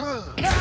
Huh.